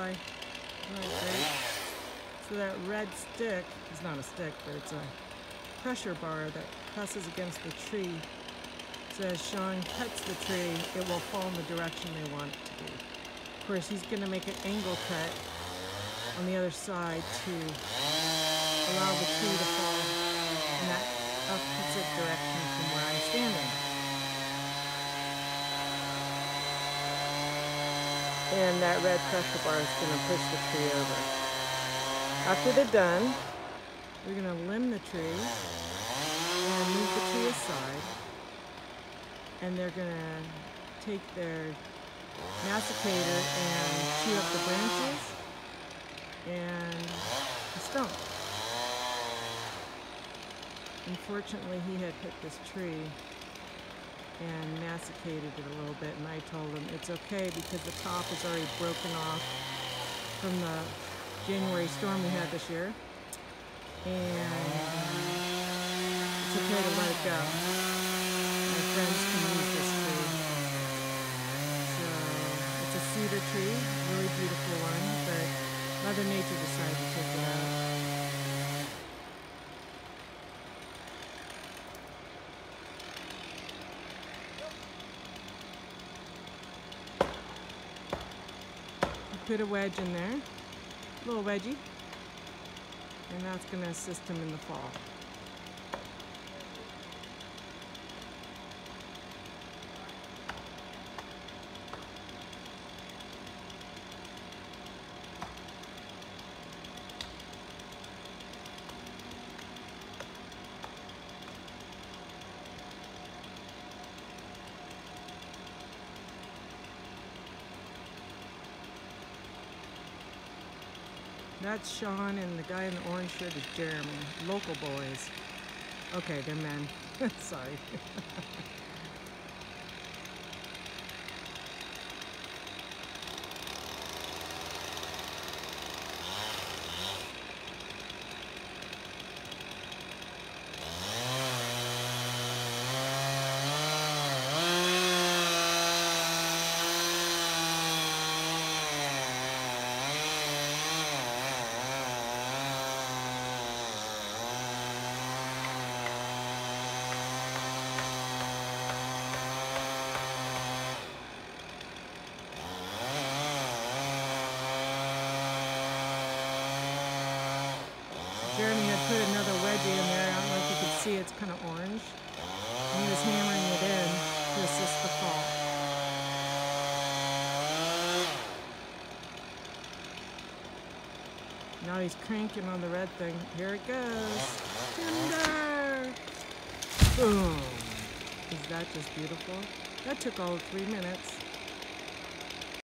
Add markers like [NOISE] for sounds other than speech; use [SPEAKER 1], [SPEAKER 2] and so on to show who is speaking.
[SPEAKER 1] by. Right. So that red stick is not a stick, but it's a pressure bar that presses against the tree. So as Shawn cuts the tree, it will fall in the direction they want it to be. Of course, he's going to make an angle cut on the other side to allow the tree to fall in that opposite direction from where I'm standing. And that red pressure bar is going to push the tree over. After they're done, we're going to limb the tree and move the tree aside. And they're going to take their masticator and chew up the branches and the stump. Unfortunately, he had hit this tree and masticated it a little bit and I told him it's okay because the top is already broken off from the January storm we had this year and it's okay to let it go. My friends can use this tree. So it's a cedar tree, really beautiful one, but Mother Nature decided to take it out. Put a wedge in there, a little wedgie, and that's going to assist him in the fall. That's Shawn, and the guy in the orange shirt is Jeremy. Local boys. Okay, they're men. [LAUGHS] Sorry. [LAUGHS] Jeremy had put another there. I don't know if you could see, it's kind of orange. And he was hammering it in to assist the fall. Now he's cranking on the red thing. Here it goes. Tinder! Boom! Is that just beautiful? That took all three minutes.